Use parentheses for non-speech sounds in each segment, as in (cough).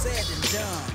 said and done.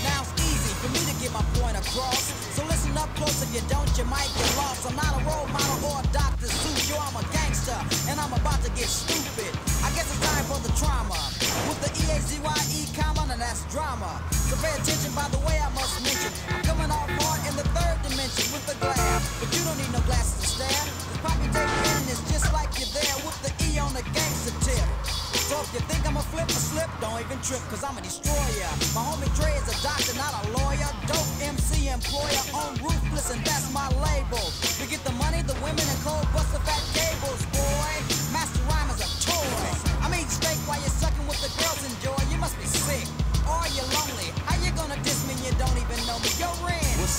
Now it's easy for me to get my point across. So listen up close if you don't, you might get lost. I'm not a role model or a Dr. Seuss. Yo, I'm a gangster, and I'm about to get stupid. I guess it's time for the trauma. With the E-A-Z-Y-E comma, and that's drama. So pay attention by the way I must mention. I'm coming off hard in the third dimension with the glass. But you don't need no glasses to stare. Poppy tape pen is just like you're there with the E on the gangster tip. So if you think I'm a flip or slip, don't even trip, cause I'm a destroyer. My homie Dre is a doctor, not a lawyer. Dope MC employer on ruthless, and that's my label.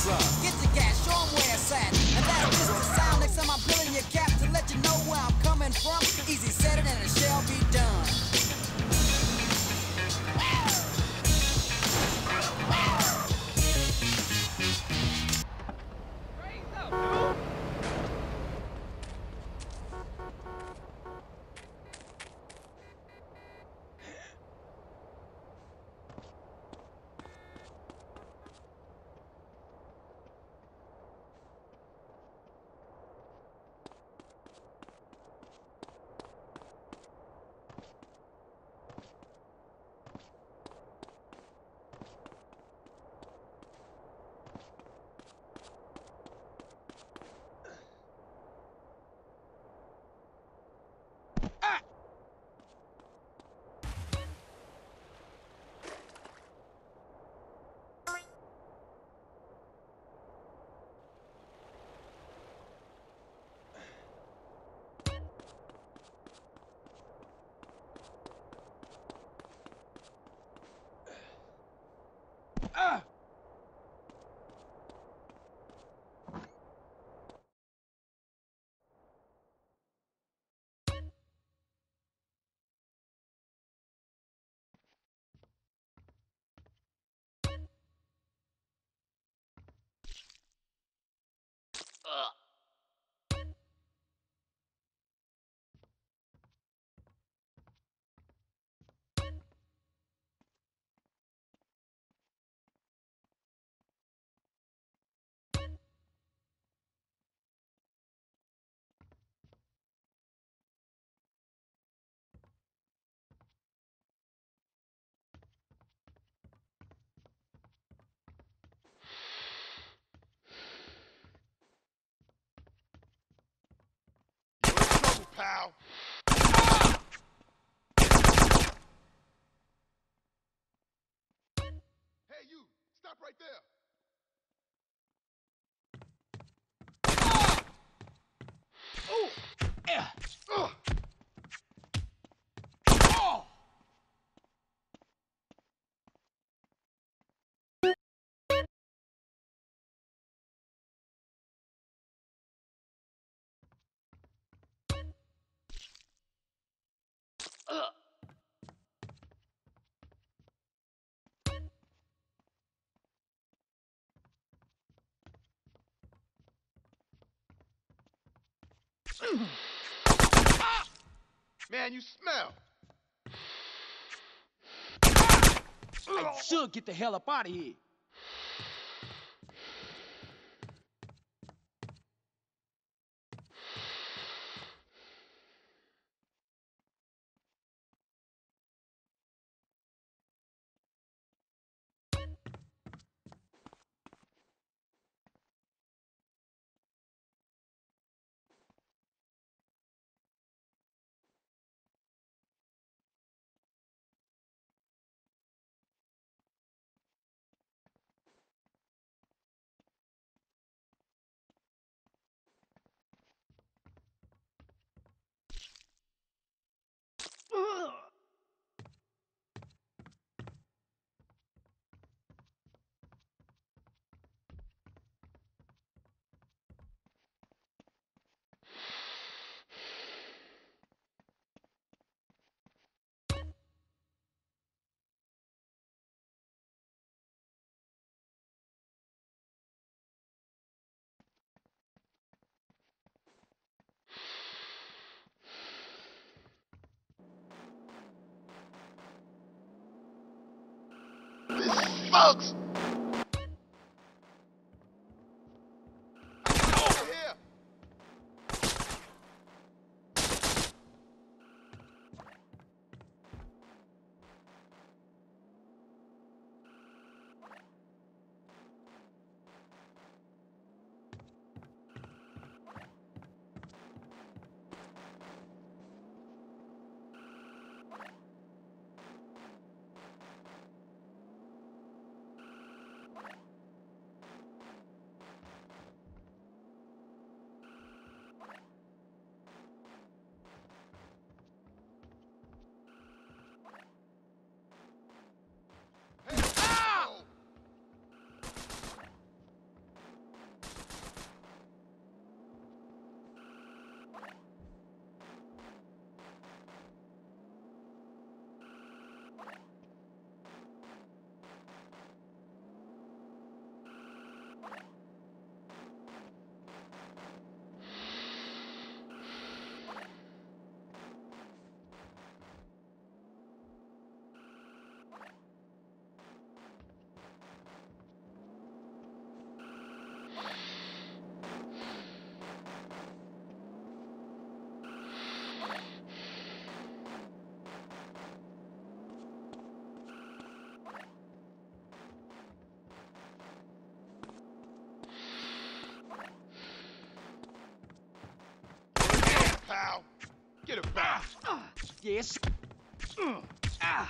What's? Trouble, pal. Hey, you! Stop right there! Ugh. (clears throat) Man, you smell. I should get the hell up out of here. Smokes! Over here! Hey, ow! Pal, get it back. Yes. Uh, ah.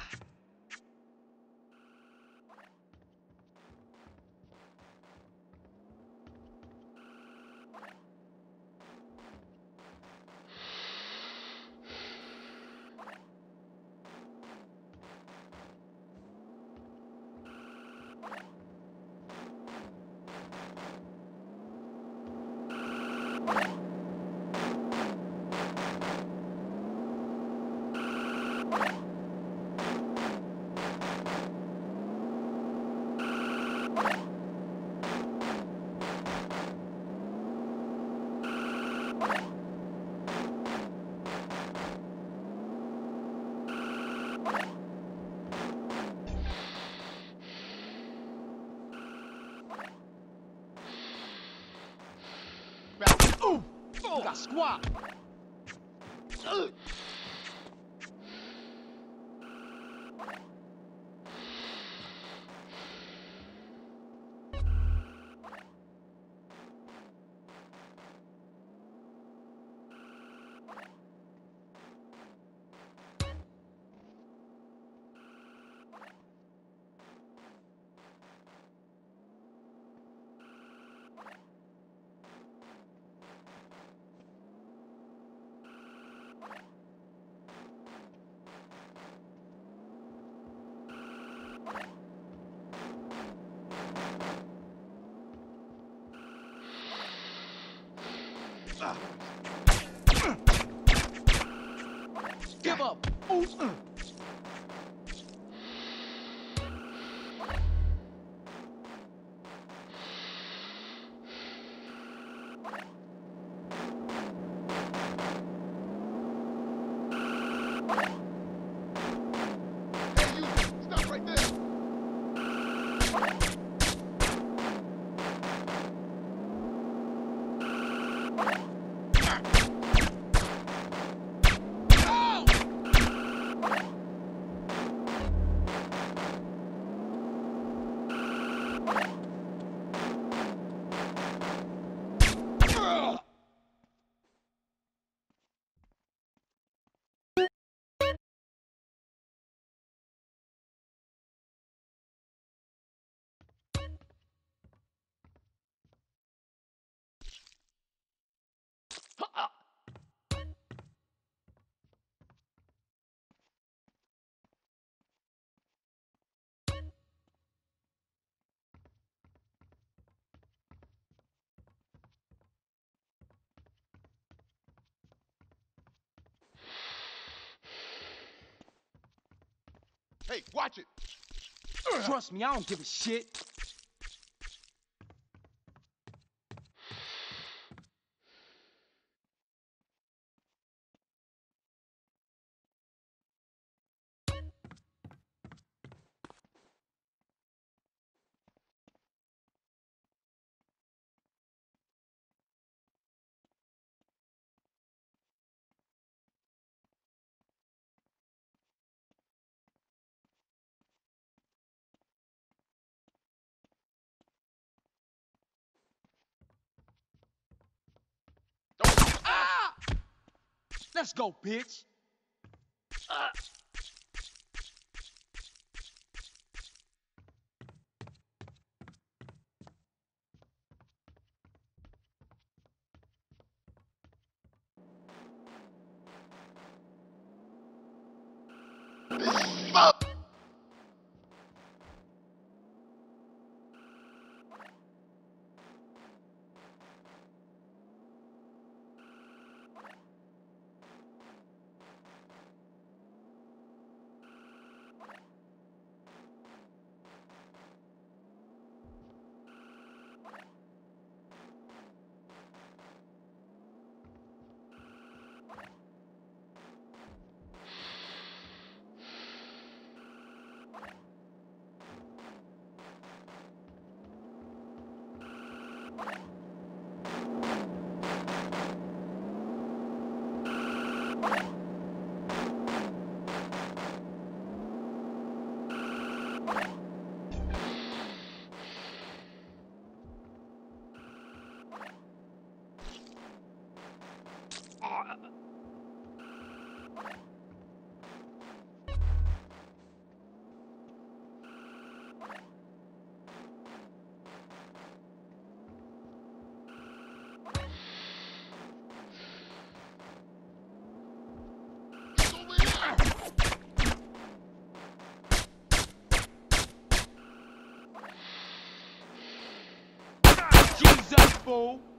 Squat. Give up. Ooh, Hey, watch it. Trust me, I don't give a shit. Let's go, bitch. Fuck! Liverpool.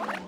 Oh!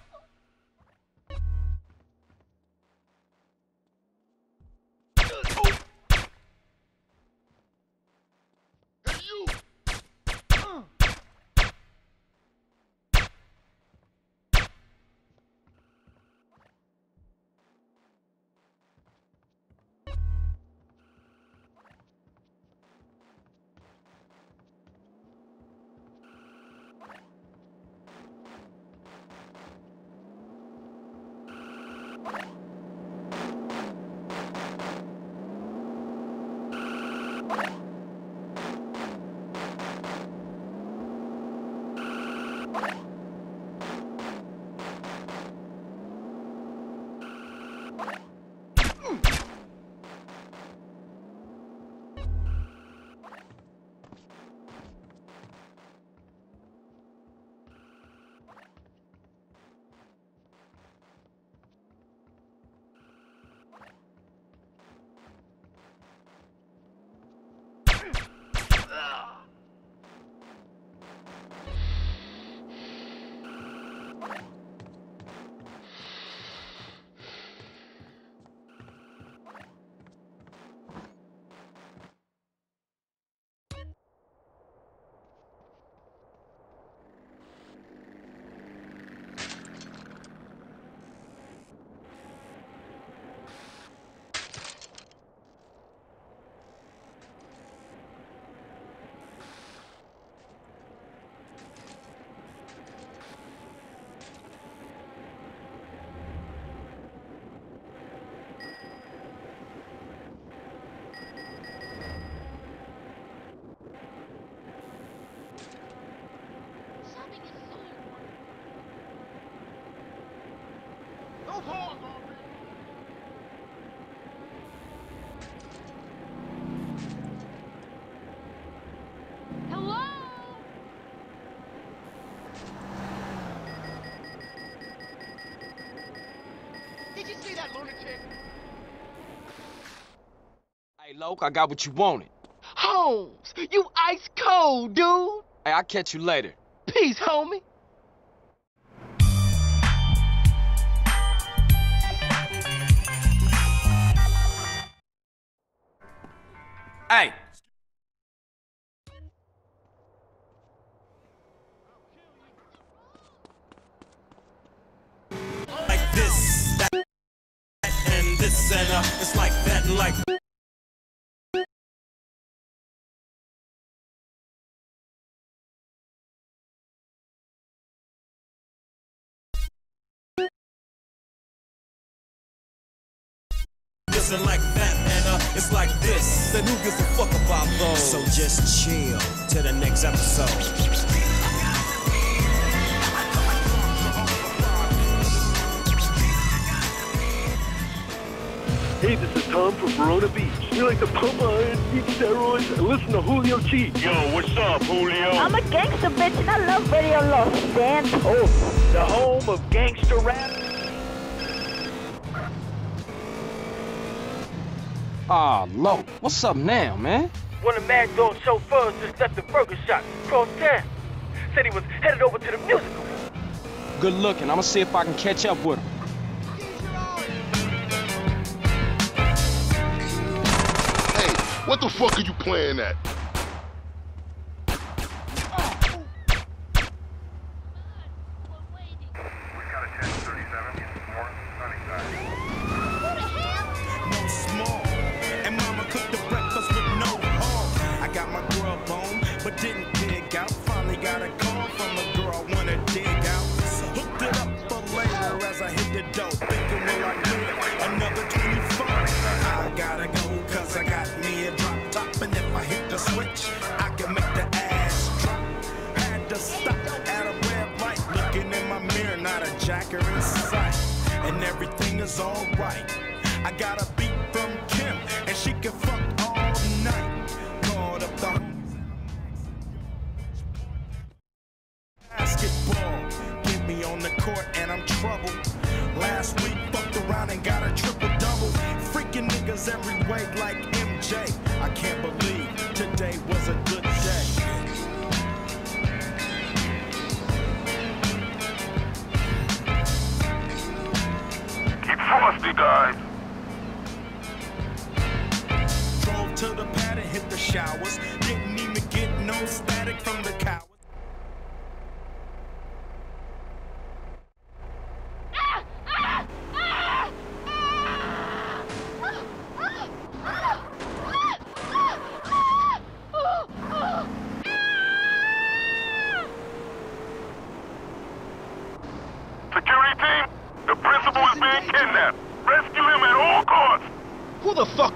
Hey, Loc, I got what you wanted. Holmes, you ice cold, dude. Hey, I'll catch you later. Peace, homie. Hey! This and like that, and uh, it's like this. Then who gives a fuck about those? So just chill to the next episode. Hey, this is Tom from Verona Beach. We like to pump iron, eat steroids, and listen to Julio G. Yo, what's up, Julio? I'm a gangster bitch and I love Radio Los Santos. the home of gangster rap. Ah, Aw, Loc, what's up now, man? One of Madd Dogg's chauffeurs just left the burger shop across town. Said he was headed over to the musical. Good looking. I'ma see if I can catch up with him. Hey, what the fuck are you playing at?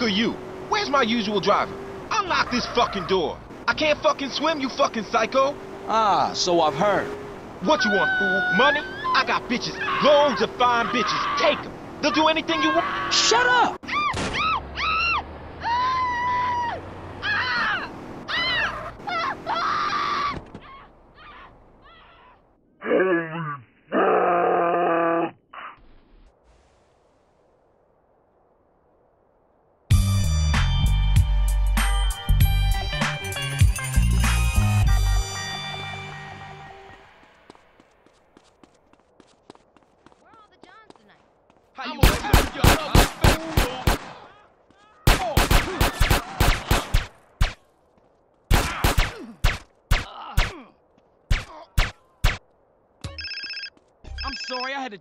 Are you? Where's my usual driver? Unlock this fucking door. I can't fucking swim, you fucking psycho. Ah, so I've heard. What you want, fool? Money? I got bitches. Loads of fine bitches. Take them. They'll do anything you want. Shut up!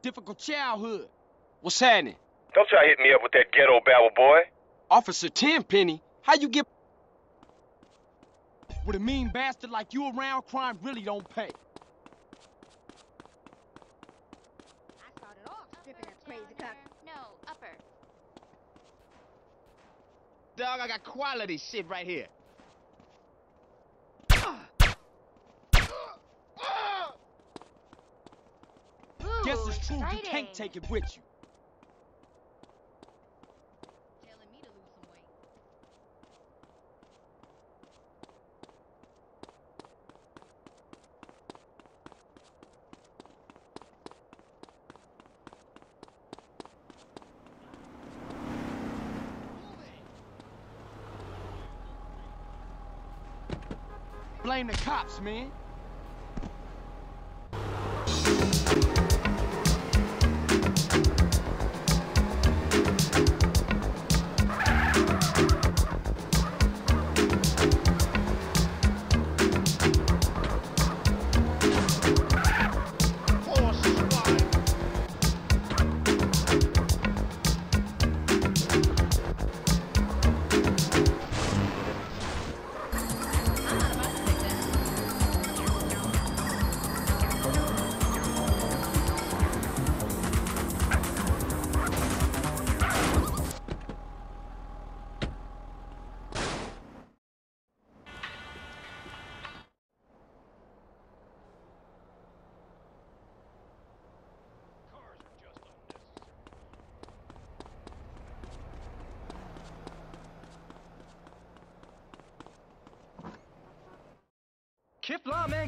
Difficult childhood. What's happening? Don't try to hit me up with that ghetto babble, boy. Officer Tenpenny, how you get... With a mean bastard like you around, crime really don't pay. I started off stripping that crazy cock. No, upper. Dog, I got quality shit right here. guess it's true, exciting. you can't take it with you. Blame the cops, man.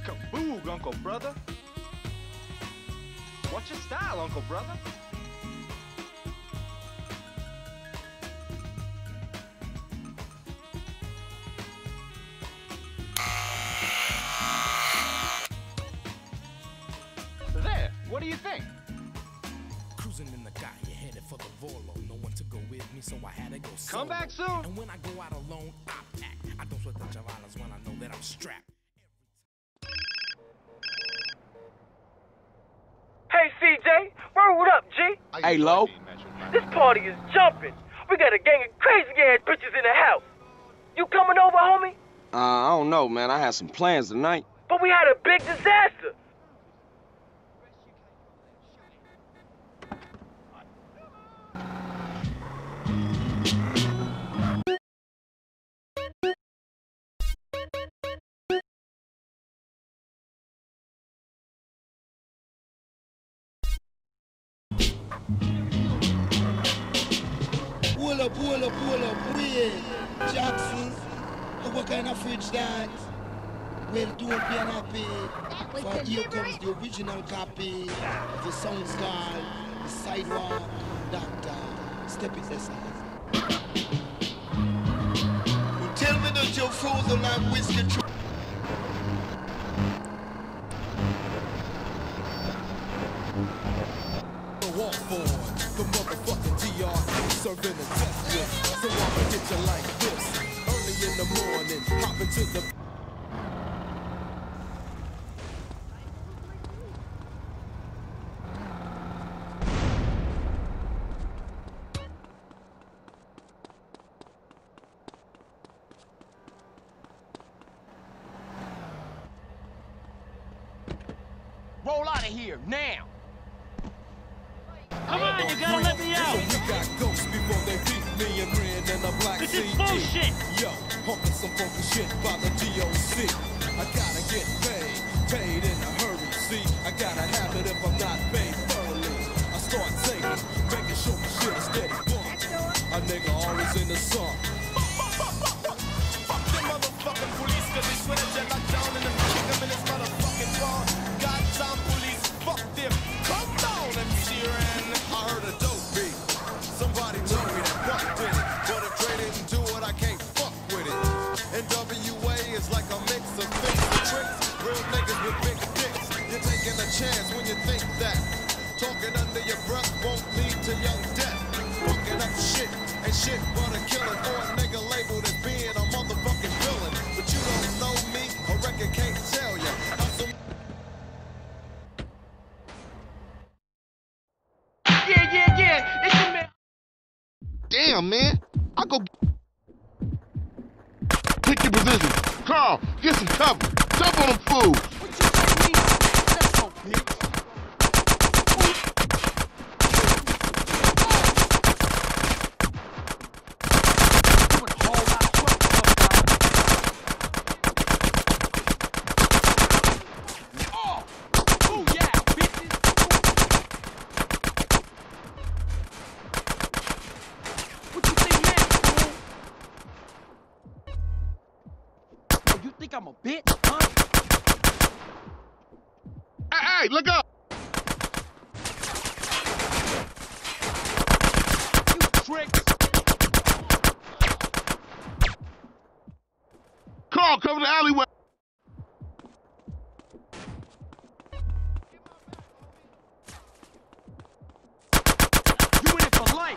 Kaboog, Uncle Brother. What's your style, Uncle Brother? There, what do you think? Cruising in the guy, headed for the Volo. No one to go with me, so I had to go solo. Come back soon. And when I go out alone, I pack. I don't sweat the javalas when I know that I'm strapped. Hey, CJ, word up, G. Hey, Lo. This party is jumping. We got a gang of crazy ass bitches in the house. You coming over, homie? Uh, I don't know, man. I had some plans tonight. But we had a big disaster. Well, don't be unhappy. For here comes the original copy of the songs called The Sidewalk Doctor. Step it aside. You tell me that you're frozen like whiskey. Tr- The walk for the motherfucking DR serving a test list. So I'ma get you like this. Early in the morning, hop into the Yo, pumping some funky shit by the DOC. I gotta get paid, paid in a hurry. See, I gotta have it if I'm not paid thoroughly. I start taking, making sure my shit is steady. A nigga always in the sun. Damn, man. I go. Pick your position. Carl, get some cover. Jump on them fools. What you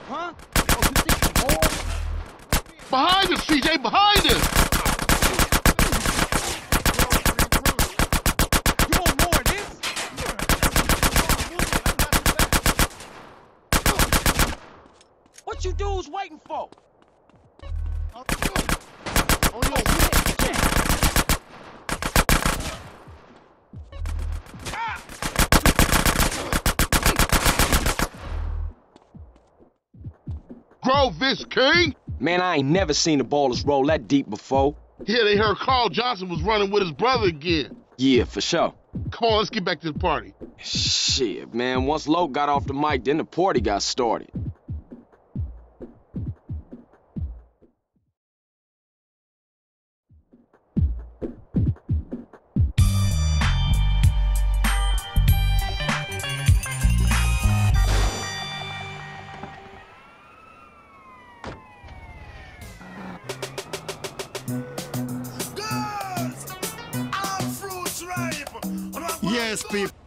huh? Oh, you think you? Behind us, CJ, behind us! What you dudes waiting for? Oh. Grovis King? Man, I ain't never seen the Ballas roll that deep before. Yeah, they heard Carl Johnson was running with his brother again. Yeah, for sure. Come on, let's get back to the party. Shit, man. Once Lowe got off the mic, then the party got started. People.